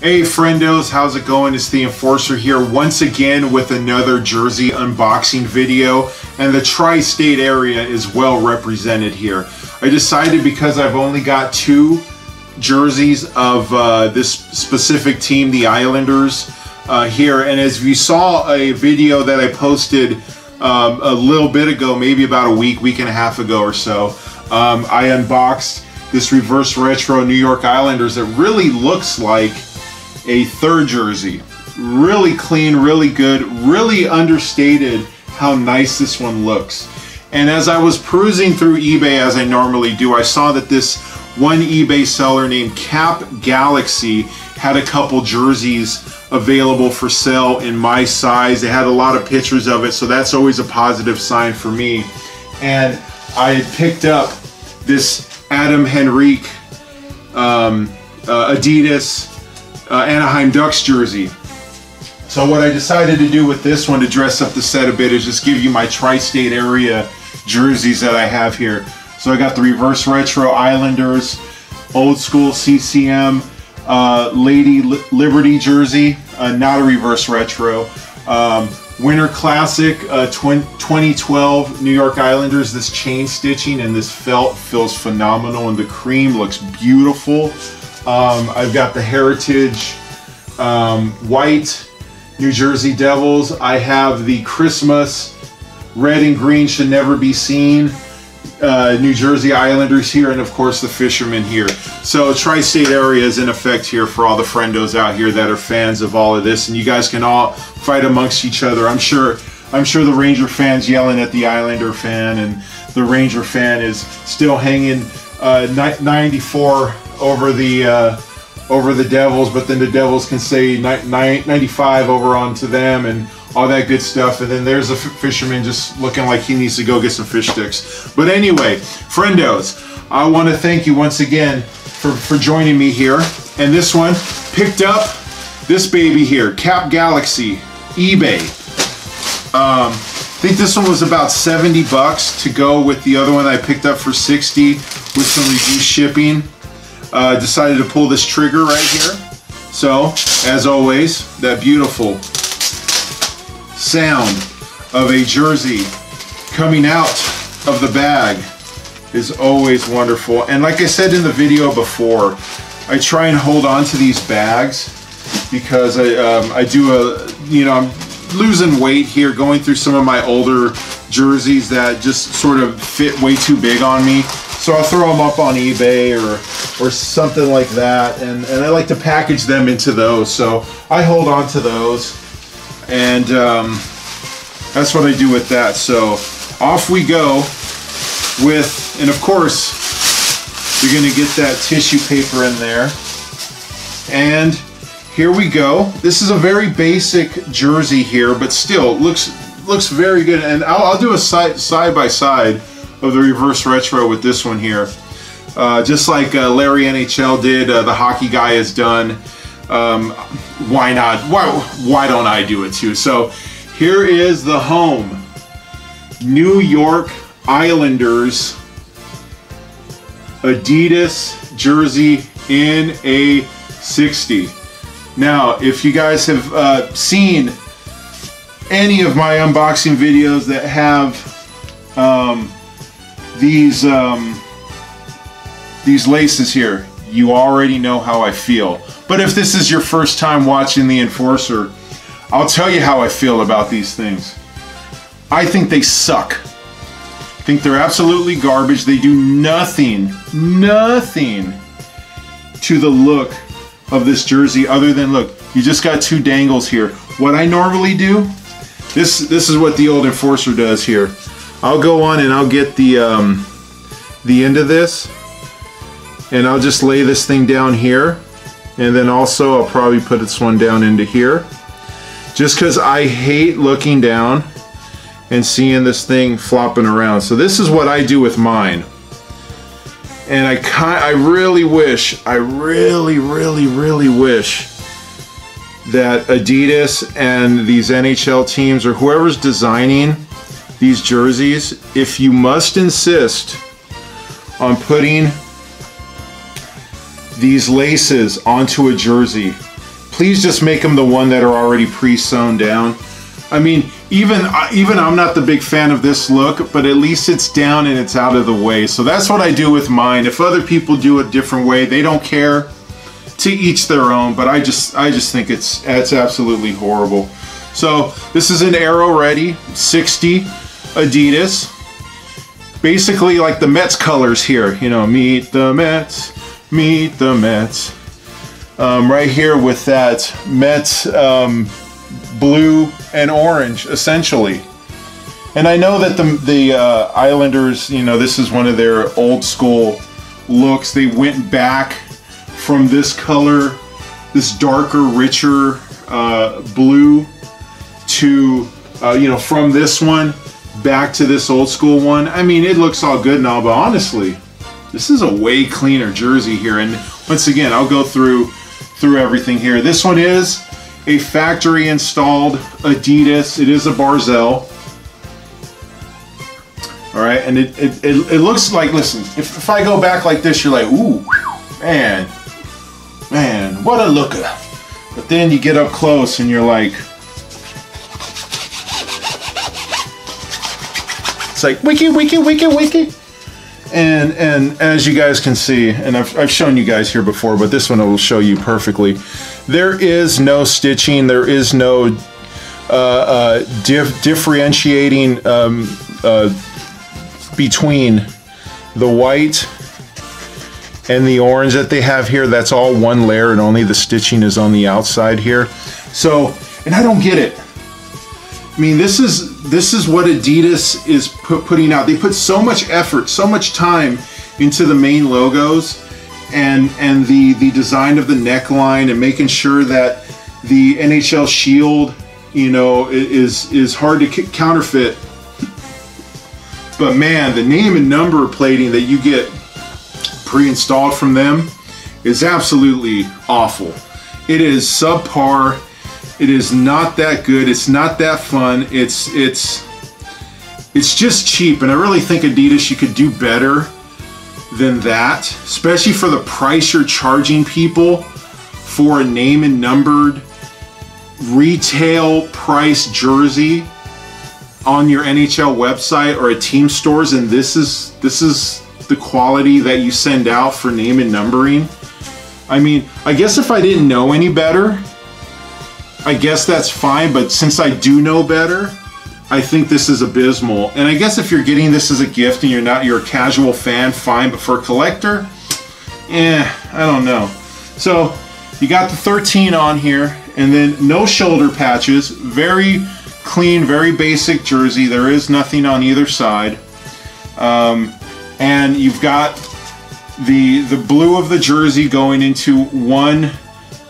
Hey friendos, how's it going? It's the Enforcer here once again with another jersey unboxing video and the tri-state area is well represented here. I decided because I've only got two jerseys of uh, this specific team, the Islanders, uh, here and as you saw a video that I posted um, a little bit ago, maybe about a week, week and a half ago or so, um, I unboxed this reverse retro New York Islanders that really looks like a third jersey. Really clean, really good, really understated how nice this one looks. And as I was perusing through eBay as I normally do, I saw that this one eBay seller named Cap Galaxy had a couple jerseys available for sale in my size. They had a lot of pictures of it, so that's always a positive sign for me. And I picked up this Adam Henrique um, uh, Adidas uh, Anaheim Ducks jersey. So what I decided to do with this one to dress up the set a bit is just give you my tri-state area jerseys that I have here. So I got the reverse retro Islanders, old school CCM, uh, Lady Li Liberty jersey, uh, not a reverse retro. Um, Winter Classic uh, 2012 New York Islanders. This chain stitching and this felt feels phenomenal and the cream looks beautiful. Um, I've got the Heritage um, White New Jersey Devils. I have the Christmas Red and Green Should Never Be Seen uh, New Jersey Islanders here, and of course the Fishermen here. So tri-state area is in effect here for all the friendos out here that are fans of all of this, and you guys can all fight amongst each other. I'm sure. I'm sure the Ranger fans yelling at the Islander fan, and the Ranger fan is still hanging uh, 94 over the uh, over the Devils, but then the Devils can say 95 over onto them and all that good stuff. And then there's a fisherman just looking like he needs to go get some fish sticks. But anyway, friendos, I want to thank you once again for, for joining me here. And this one picked up this baby here, Cap Galaxy, eBay. Um, I think this one was about 70 bucks to go with the other one I picked up for 60 with some reduced shipping uh, decided to pull this trigger right here. So, as always, that beautiful sound of a jersey coming out of the bag is always wonderful. And like I said in the video before, I try and hold on to these bags because I, um, I do a, you know, I'm losing weight here, going through some of my older jerseys that just sort of fit way too big on me. So I'll throw them up on eBay or or something like that, and and I like to package them into those. So I hold on to those, and um, that's what I do with that. So off we go with, and of course you're gonna get that tissue paper in there, and here we go. This is a very basic jersey here, but still looks looks very good. And I'll, I'll do a side side by side of the reverse retro with this one here. Uh, just like uh, Larry NHL did, uh, the hockey guy has done. Um, why not? Why, why don't I do it too? So here is the home. New York Islanders Adidas jersey in a 60. Now, if you guys have uh, seen any of my unboxing videos that have um, these um, these laces here, you already know how I feel. But if this is your first time watching The Enforcer, I'll tell you how I feel about these things. I think they suck. I think they're absolutely garbage. They do nothing, nothing to the look of this jersey other than look, you just got two dangles here. What I normally do, this this is what the old Enforcer does here. I'll go on and I'll get the um, the end of this and I'll just lay this thing down here and then also I'll probably put this one down into here just because I hate looking down and seeing this thing flopping around so this is what I do with mine and I kind I really wish I really really really wish that Adidas and these NHL teams or whoever's designing these jerseys, if you must insist on putting these laces onto a jersey, please just make them the one that are already pre-sewn down. I mean, even even I'm not the big fan of this look, but at least it's down and it's out of the way. So that's what I do with mine. If other people do it different way, they don't care. To each their own, but I just I just think it's it's absolutely horrible. So this is an Aero Ready 60 Adidas. Basically like the Mets colors here, you know, meet the Mets, meet the Mets. Um, right here with that Mets um, blue and orange, essentially. And I know that the, the uh, Islanders, you know, this is one of their old school looks. They went back from this color, this darker, richer uh, blue to, uh, you know, from this one back to this old school one. I mean, it looks all good now, but honestly, this is a way cleaner jersey here. And once again, I'll go through through everything here. This one is a factory installed Adidas. It is a Barzal. All right, and it, it, it, it looks like, listen, if, if I go back like this, you're like, ooh, man, man, what a looker. But then you get up close and you're like, it's like, wiki, wiki, wiki, wiki. And, and as you guys can see, and I've, I've shown you guys here before, but this one will show you perfectly. There is no stitching. There is no uh, uh, dif differentiating um, uh, between the white and the orange that they have here. That's all one layer and only the stitching is on the outside here. So, and I don't get it. I mean, this is this is what Adidas is put, putting out. They put so much effort, so much time into the main logos and and the the design of the neckline and making sure that the NHL shield, you know, is is hard to counterfeit. But man, the name and number plating that you get pre-installed from them is absolutely awful. It is subpar it is not that good. It's not that fun. It's it's it's just cheap, and I really think Adidas you could do better than that, especially for the price you're charging people for a name and numbered retail price jersey on your NHL website or at team stores and this is this is the quality that you send out for name and numbering. I mean, I guess if I didn't know any better, I guess that's fine, but since I do know better, I think this is abysmal. And I guess if you're getting this as a gift and you're not you're a casual fan, fine, but for a collector, eh, I don't know. So you got the 13 on here, and then no shoulder patches, very clean, very basic jersey. There is nothing on either side. Um, and you've got the the blue of the jersey going into one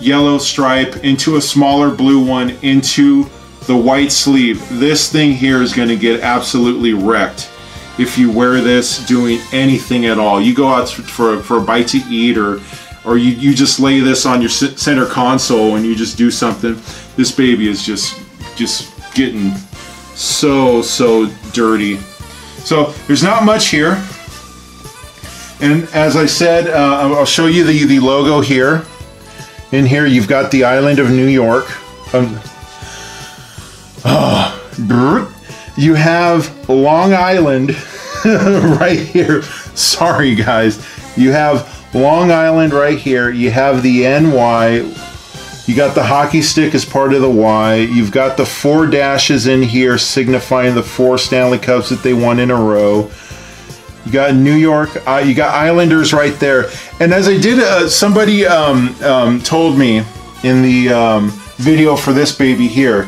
yellow stripe into a smaller blue one into the white sleeve. This thing here is going to get absolutely wrecked if you wear this doing anything at all. You go out for, for a bite to eat or or you, you just lay this on your center console and you just do something. This baby is just just getting so so dirty. So there's not much here. And as I said, uh, I'll show you the, the logo here. In here, you've got the island of New York. Um, oh, you have Long Island right here. Sorry, guys. You have Long Island right here. You have the NY. You got the hockey stick as part of the Y. You've got the four dashes in here signifying the four Stanley Cups that they won in a row. You got New York. Uh, you got Islanders right there. And as I did, uh, somebody um, um, told me in the um, video for this baby here,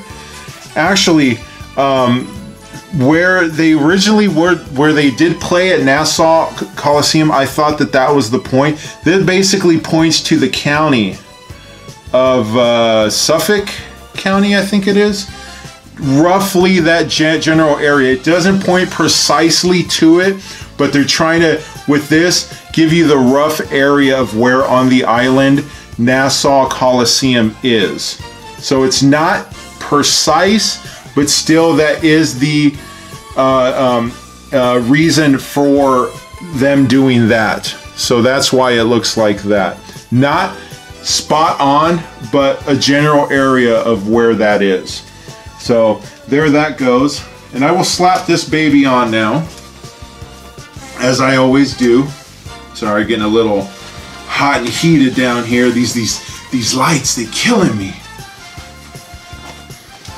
actually, um, where they originally were, where they did play at Nassau Coliseum, I thought that that was the point. That basically points to the county of uh, Suffolk County, I think it is roughly that general area. It doesn't point precisely to it, but they're trying to, with this, give you the rough area of where on the island Nassau Coliseum is. So it's not precise, but still that is the uh, um, uh, reason for them doing that. So that's why it looks like that. Not spot on, but a general area of where that is. So there that goes. And I will slap this baby on now, as I always do. Sorry, getting a little hot and heated down here. These these these lights—they're killing me.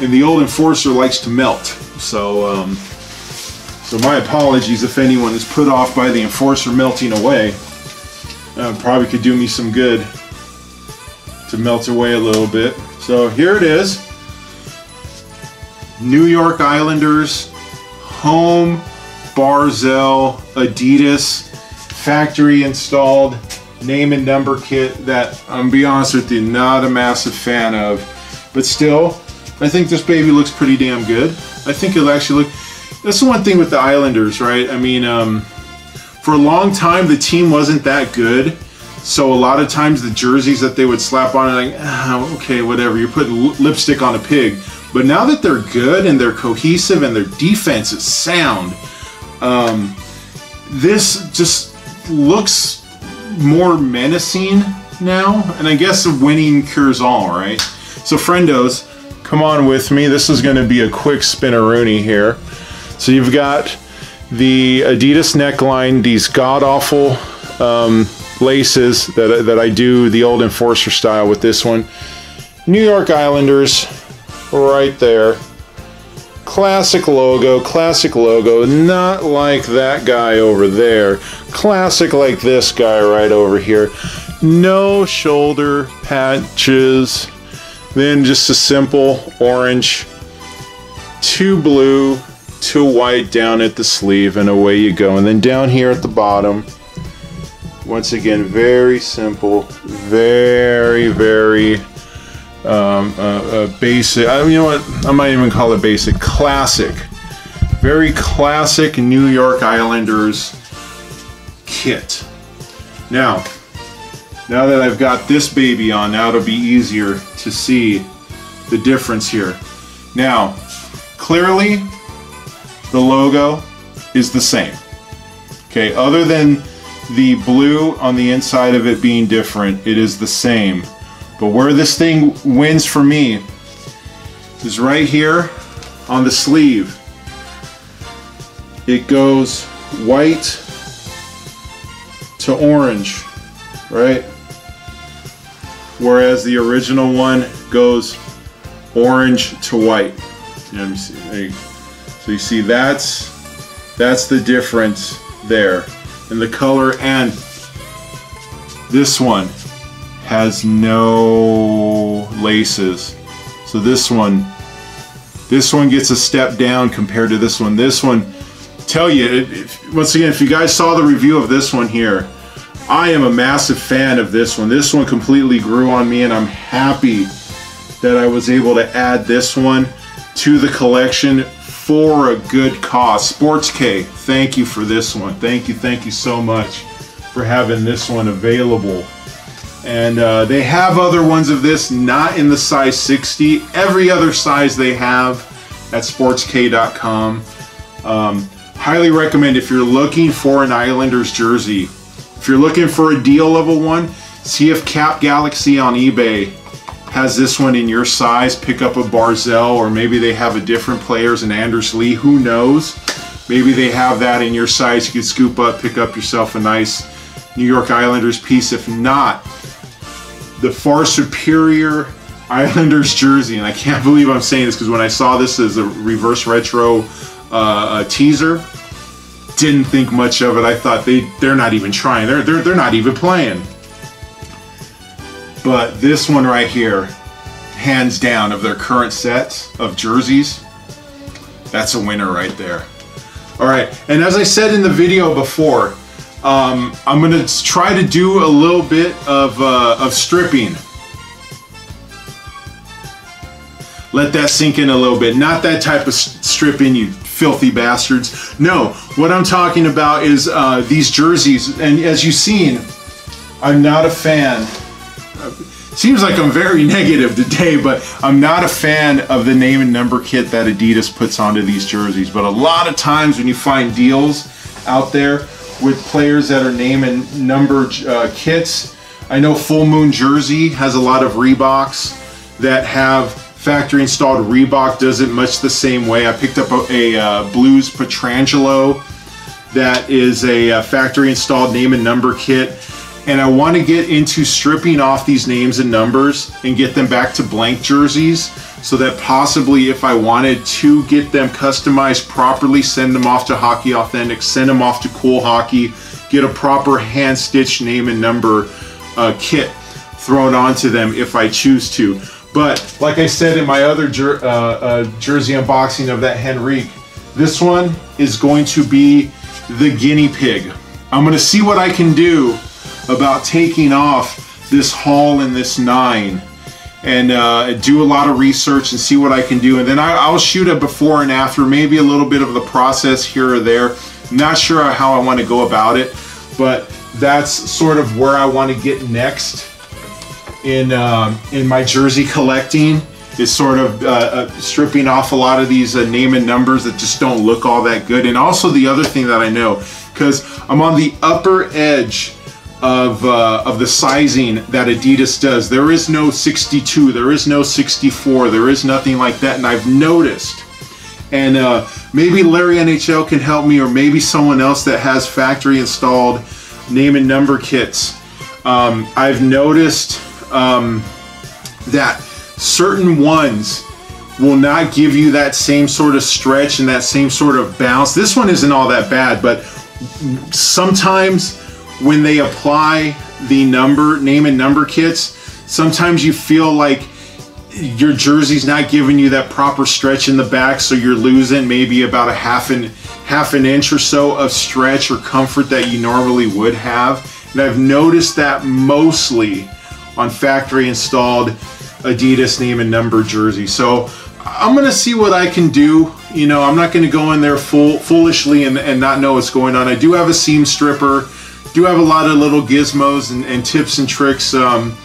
And the old enforcer likes to melt. So um, so my apologies if anyone is put off by the enforcer melting away. Uh, probably could do me some good to melt away a little bit. So here it is. New York Islanders, home, Barzal, Adidas, factory installed name and number kit that I'm be honest with you, not a massive fan of. But still, I think this baby looks pretty damn good. I think it'll actually look, that's the one thing with the Islanders, right? I mean, um, for a long time, the team wasn't that good. So a lot of times the jerseys that they would slap on, like, ah, okay, whatever, you're putting lipstick on a pig. But now that they're good and they're cohesive and their defense is sound, um, this just looks more menacing now. And I guess winning cures all, right? So friendos, come on with me. This is going to be a quick spinneroonie here. So you've got the Adidas neckline, these god-awful um, laces that, that I do the old Enforcer style with this one. New York Islanders, right there. Classic logo, classic logo, not like that guy over there. Classic like this guy right over here. No shoulder patches. Then just a simple orange, two blue, two white down at the sleeve, and away you go. And then down here at the bottom, once again, very simple, very, very um, uh, uh, basic. I, you know what? I might even call it basic. Classic. Very classic New York Islanders kit. Now, now that I've got this baby on, now it'll be easier to see the difference here. Now, clearly, the logo is the same. Okay, other than the blue on the inside of it being different, it is the same. But where this thing wins for me is right here on the sleeve. It goes white to orange, right? Whereas the original one goes orange to white. So you see that's that's the difference there in the color and this one has no laces. So this one, this one gets a step down compared to this one. This one, tell you, if, once again, if you guys saw the review of this one here, I am a massive fan of this one. This one completely grew on me and I'm happy that I was able to add this one to the collection for a good cause. Sports K, thank you for this one. Thank you, thank you so much for having this one available. And uh, they have other ones of this, not in the size 60. Every other size they have at sportsk.com. Um, highly recommend if you're looking for an Islanders jersey. If you're looking for a deal level one, see if Cap Galaxy on eBay has this one in your size. Pick up a Barzal, or maybe they have a different players, an Anders Lee. Who knows? Maybe they have that in your size. You can scoop up, pick up yourself a nice New York Islanders piece. If not, the far superior Islanders jersey, and I can't believe I'm saying this because when I saw this as a reverse retro uh, teaser, didn't think much of it. I thought they they're not even trying. They're they're they're not even playing. But this one right here, hands down of their current sets of jerseys, that's a winner right there. All right, and as I said in the video before, um, I'm gonna try to do a little bit of, uh, of stripping. Let that sink in a little bit. Not that type of stripping, you filthy bastards. No, what I'm talking about is uh, these jerseys. And as you've seen, I'm not a fan. Seems like I'm very negative today, but I'm not a fan of the name and number kit that Adidas puts onto these jerseys. But a lot of times when you find deals out there, with players that are name and number uh, kits. I know Full Moon Jersey has a lot of Reeboks that have factory installed Reebok does it much the same way. I picked up a, a uh, Blues Pietrangelo that is a, a uh, factory installed name and number kit and I want to get into stripping off these names and numbers and get them back to blank jerseys so that possibly if I wanted to get them customized properly, send them off to Hockey Authentic, send them off to Cool Hockey, get a proper hand stitched name and number uh, kit thrown onto them if I choose to. But like I said in my other jer uh, uh, jersey unboxing of that Henrique, this one is going to be the guinea pig. I'm gonna see what I can do about taking off this Hall and this 9 and uh, do a lot of research and see what I can do. And then I, will shoot a before and after, maybe a little bit of the process here or there. not sure how I want to go about it, but that's sort of where I want to get next in um, in my jersey collecting is sort of uh, uh, stripping off a lot of these uh, name and numbers that just don't look all that good. And also the other thing that I know, because I'm on the upper edge of, uh, of the sizing that Adidas does. There is no 62, there is no 64, there is nothing like that. And I've noticed, and uh, maybe Larry NHL can help me, or maybe someone else that has factory installed name and number kits. Um, I've noticed um, that certain ones will not give you that same sort of stretch and that same sort of bounce. This one isn't all that bad, but sometimes when they apply the number, name and number kits, sometimes you feel like your jersey's not giving you that proper stretch in the back, so you're losing maybe about a half an half an inch or so of stretch or comfort that you normally would have. And I've noticed that mostly on factory installed Adidas name and number jersey. So I'm gonna see what I can do. You know, I'm not gonna go in there full foolishly and, and not know what's going on. I do have a seam stripper do have a lot of little gizmos and, and tips and tricks um,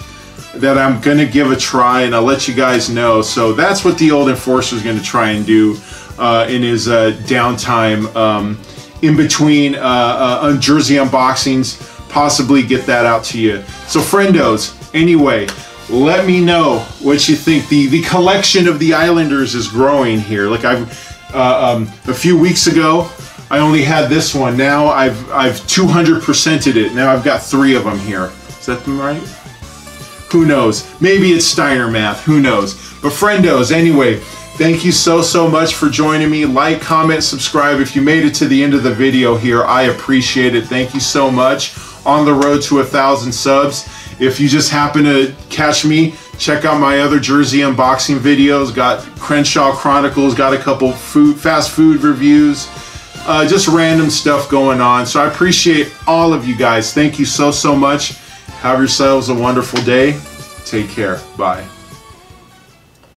that I'm going to give a try and I'll let you guys know. So that's what the old enforcer is going to try and do uh, in his uh, downtime um, in between uh, uh jersey unboxings, possibly get that out to you. So friendos, anyway, let me know what you think. The, the collection of the Islanders is growing here. Like I've, uh, um, a few weeks ago, I only had this one. Now I've I've 200%ed it. Now I've got three of them here. Is that them right? Who knows? Maybe it's Steiner math. Who knows? But friendos, anyway, thank you so, so much for joining me. Like, comment, subscribe. If you made it to the end of the video here, I appreciate it. Thank you so much. On the road to a thousand subs. If you just happen to catch me, check out my other jersey unboxing videos. Got Crenshaw Chronicles, got a couple food, fast food reviews uh, just random stuff going on. So I appreciate all of you guys. Thank you so, so much. Have yourselves a wonderful day. Take care. Bye.